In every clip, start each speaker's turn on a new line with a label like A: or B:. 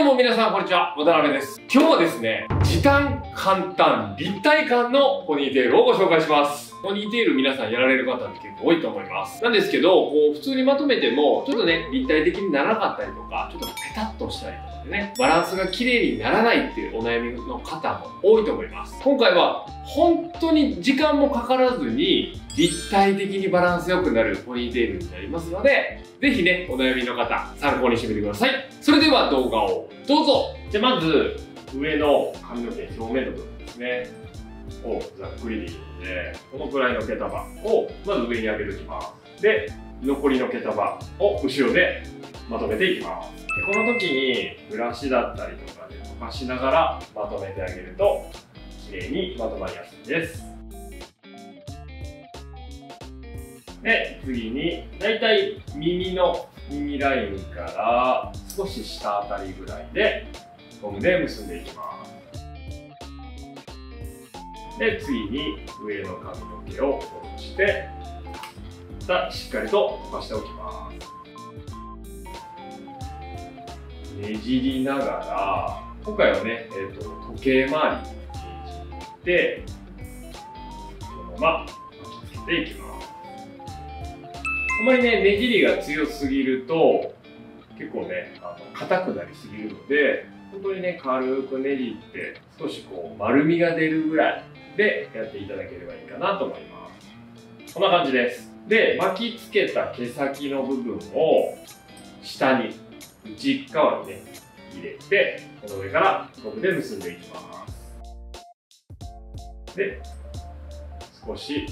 A: どうも皆さんこんにちは、渡辺です。今日はですね、時短、簡単、立体感のポニーテールをご紹介します。ポニーテール皆さんやられる方って結構多いと思います。なんですけど、こう普通にまとめても、ちょっとね、立体的にならなかったりとか、ちょっとペタッとしたりとかでね、バランスが綺麗にならないっていうお悩みの方も多いと思います。今回は、本当に時間もかからずに、立体的にバランス良くなるポニーテールになりますので、ぜひね、お悩みの方、参考にしてみてください。それでは動画をどうぞじゃあまず、上の髪の毛表面の部分ですね。をざっくりでいいので、このくらいの毛束をまず上に上げておきます。で、残りの毛束を後ろでまとめていきます。でこの時にブラシだったりとかで溶かしながらまとめてあげると、綺麗にまとまりやすいです。で、次に、だいたい耳の耳ラインから少し下あたりぐらいでゴムで結んでいきます。で、次に上の髪の毛を下ろして、またしっかりと溶かしておきます。ねじりながら、今回はね、えー、と時計回りにねじって、このまま巻きつけていきます。あまりね、ねじりが強すぎると、結構ね、あの硬くなりすぎるので、本当にね、軽くねじって、少しこう、丸みが出るぐらいでやっていただければいいかなと思います。こんな感じです。で、巻きつけた毛先の部分を下に、内側にね、入れて、この上からゴムで結んでいきます。で、少し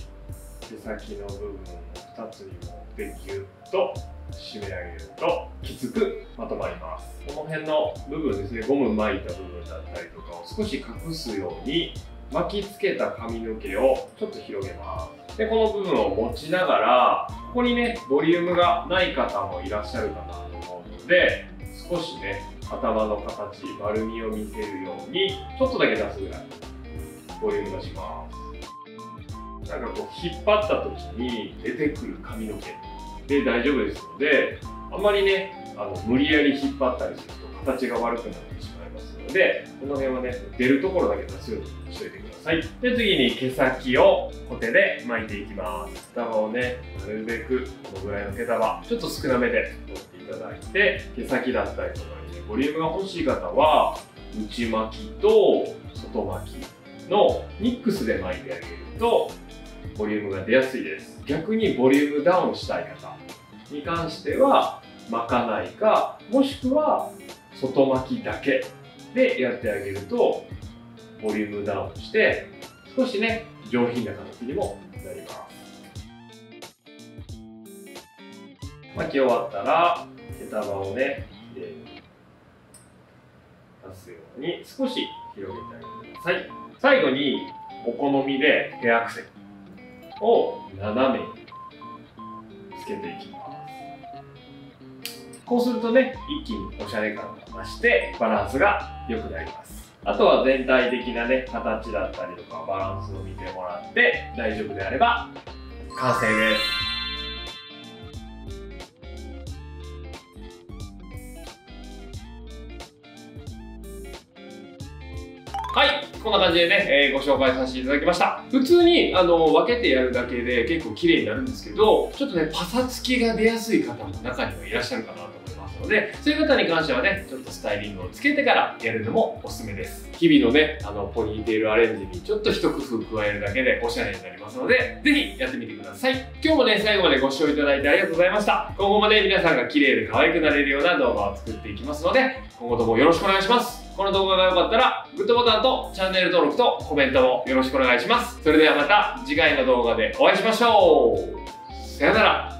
A: 毛先の部分2つに持ってギュッと締め上げるときつくまとまります。この辺の部分ですねゴム巻いた部分だったりとかを少し隠すように巻きつけた髪の毛をちょっと広げます。でこの部分を持ちながらここにねボリュームがない方もいらっしゃるかなと思うので少しね頭の形丸みを見せるようにちょっとだけ出すぐらいボリューム出します。なんかこう引っ張った時に出てくる髪の毛で大丈夫ですのであまりねあの無理やり引っ張ったりすると形が悪くなってしまいますのでこの辺はね出るところだけ出すようにしといてください。で次に毛先をコテで巻いていきます。毛束をねなるべくこのぐらいの毛束ちょっと少なめで取っていただいて毛先だったりとかにねボリュームが欲しい方は内巻きと外巻きのミックスで巻いてあげるとボリュームが出やすいです。逆にボリュームダウンしたい方に関しては巻かないかもしくは外巻きだけでやってあげるとボリュームダウンして少しね上品な形にもなります。巻き終わったら毛束をねきれいに出すように少し広げてあげてください。最後にお好みでヘアアクセを斜めにつけていきます。こうするとね一気におしゃれ感が増してバランスが良くなります。あとは全体的なね形だったりとかバランスを見てもらって大丈夫であれば完成です。はい、こんな感じでね、えーご紹介させていただきました。普通にあの分けてやるだけで結構綺麗になるんですけど、ちょっとね、パサつきが出やすい方も中にはいらっしゃるかなと思いますので、そういう方に関してはね、ちょっとスタイリングをつけてからやるのもおすすめです。日々のね、あのポニーテールアレンジにちょっと一工夫加えるだけでおしゃれになりますので、ぜひやってみてください。今日もね、最後までご視聴いただいてありがとうございました。今後もね、皆さんが綺麗で可愛くなれるような動画を作っていきますので、今後ともよろしくお願いします。この動画が良かったら、グッドボタンタンとチャンネル登録とコメントもよろしくお願いします。それではまた次回の動画でお会いしましょう。さよなら。